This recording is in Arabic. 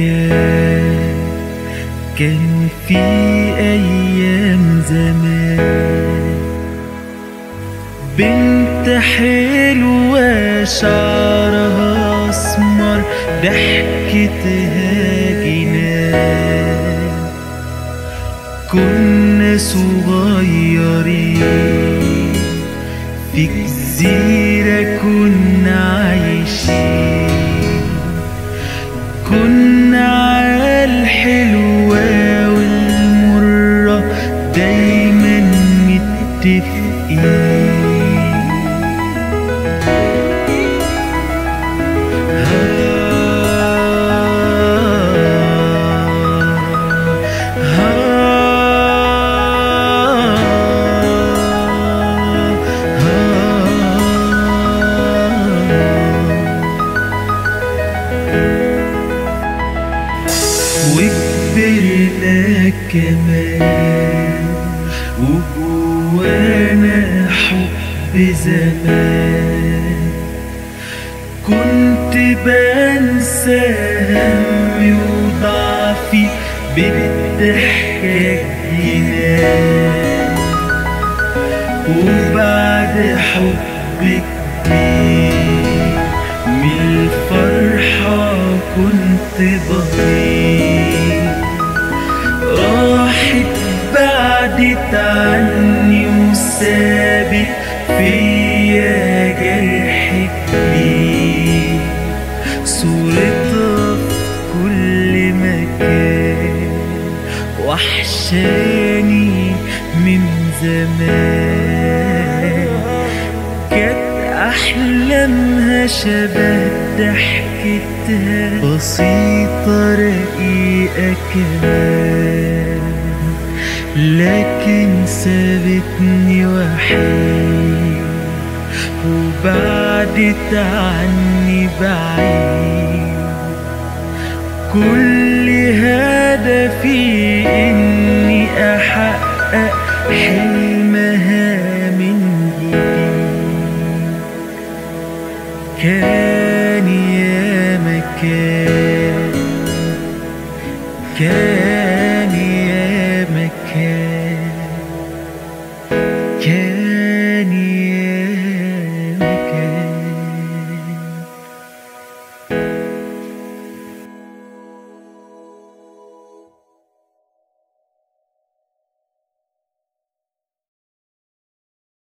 كان كان في أيام زمان. بنت حلوة شعرها أسمر ضحكتها جنان. كنا صغيرين. دايما متفقين وكبرنا كمان وجوانا حب زمان كنت بنسى همي وضعفي بالضحكة جنان وبعد حب كبير من الفرحة كنت بطير وحشاني من زمان. كانت أحلامها شبه ضحكتها بسيطة رقيقة كمان. لكن سابتني وحيد وبعدت عني بعيد. كل هدفي إني أحقق حلمها من كان يا مكان كان